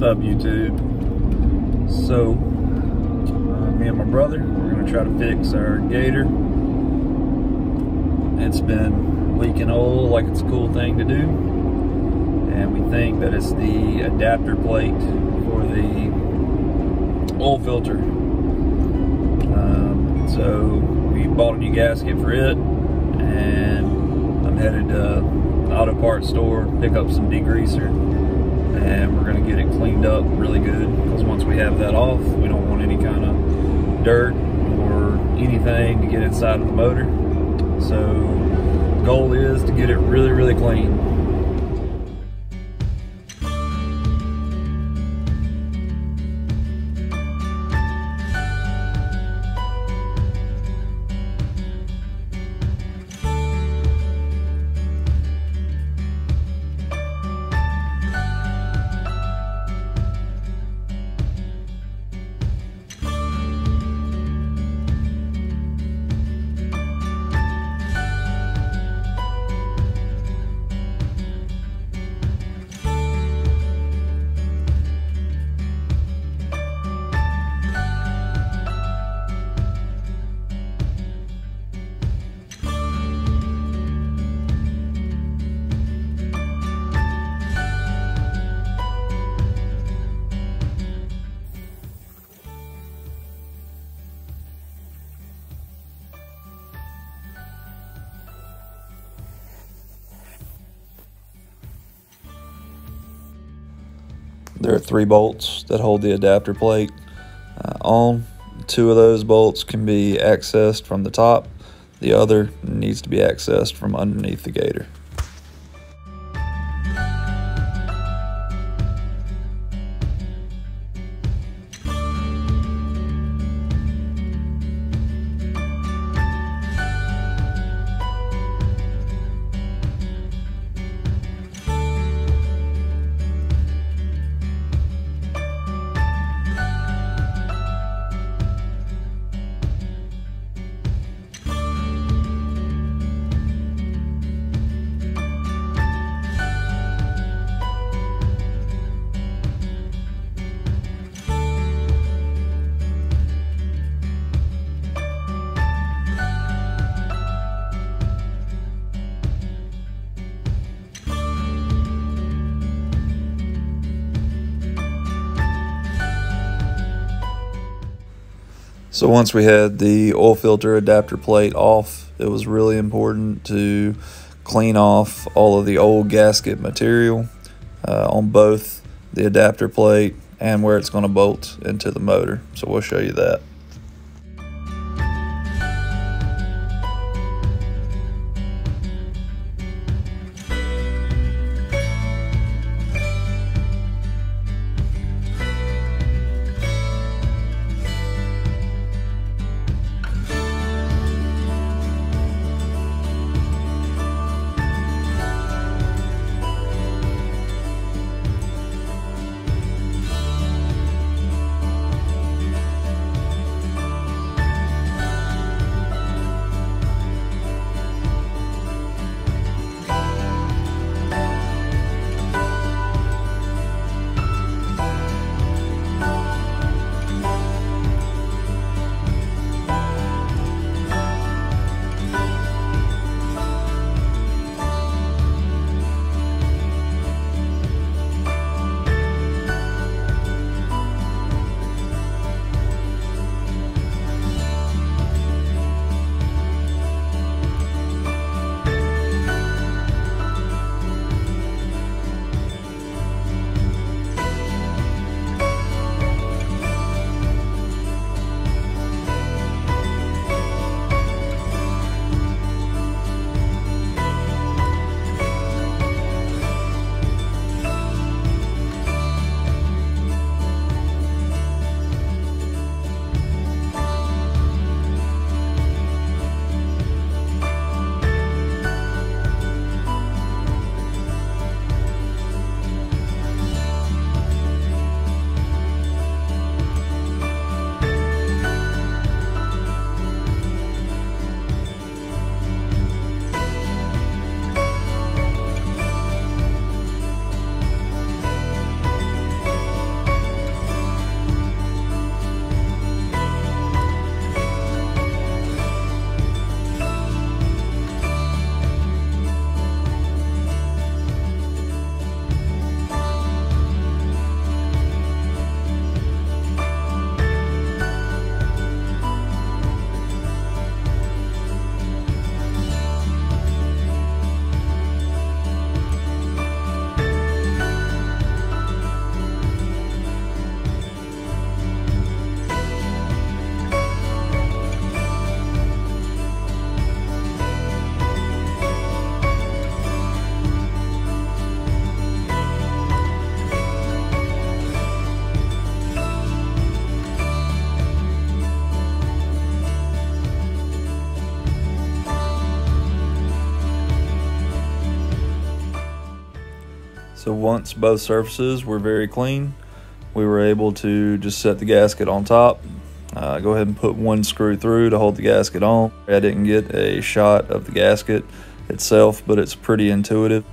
What's up, YouTube? So, uh, me and my brother, we're gonna try to fix our Gator. It's been leaking oil like it's a cool thing to do. And we think that it's the adapter plate for the oil filter. Um, so, we bought a new gasket for it, and I'm headed to auto parts store, pick up some degreaser and we're going to get it cleaned up really good because once we have that off we don't want any kind of dirt or anything to get inside of the motor. So goal is to get it really really clean There are three bolts that hold the adapter plate uh, on. Two of those bolts can be accessed from the top. The other needs to be accessed from underneath the gator. So once we had the oil filter adapter plate off, it was really important to clean off all of the old gasket material uh, on both the adapter plate and where it's going to bolt into the motor. So we'll show you that. So once both surfaces were very clean, we were able to just set the gasket on top. Uh, go ahead and put one screw through to hold the gasket on. I didn't get a shot of the gasket itself, but it's pretty intuitive.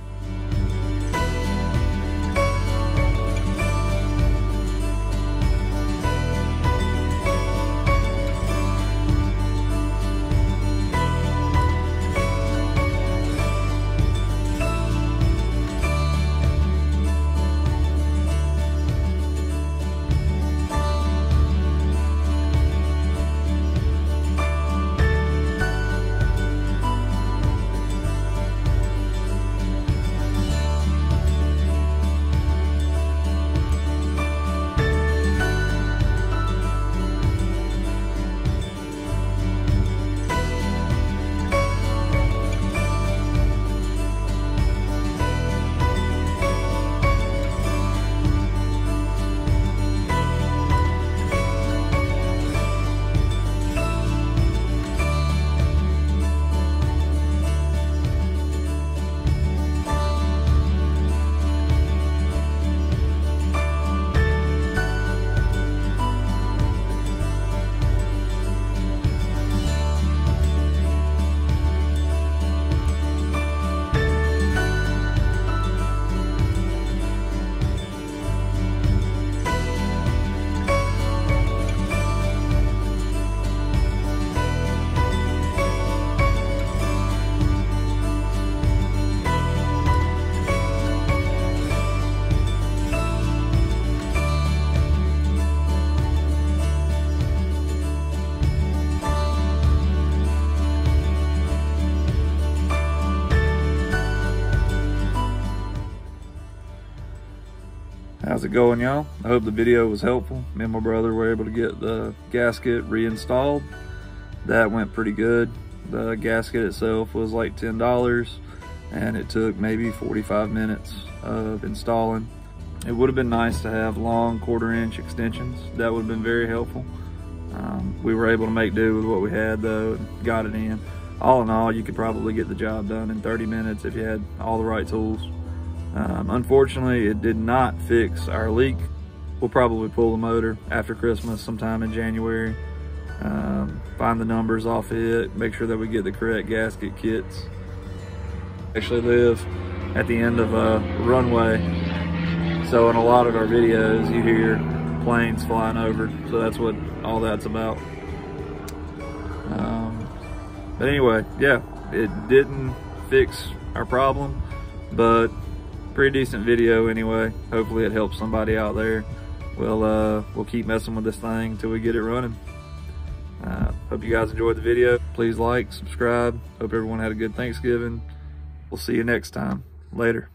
How's it going, y'all? I hope the video was helpful. Me and my brother were able to get the gasket reinstalled. That went pretty good. The gasket itself was like $10 and it took maybe 45 minutes of installing. It would have been nice to have long quarter inch extensions. That would have been very helpful. Um, we were able to make do with what we had though and got it in. All in all, you could probably get the job done in 30 minutes if you had all the right tools. Um, unfortunately, it did not fix our leak. We'll probably pull the motor after Christmas sometime in January. Um, find the numbers off it, make sure that we get the correct gasket kits. Actually live at the end of a runway. So in a lot of our videos, you hear planes flying over. So that's what all that's about. Um, but anyway, yeah, it didn't fix our problem, but pretty decent video anyway. Hopefully it helps somebody out there. We'll, uh, we'll keep messing with this thing until we get it running. Uh, hope you guys enjoyed the video. Please like, subscribe. Hope everyone had a good Thanksgiving. We'll see you next time. Later.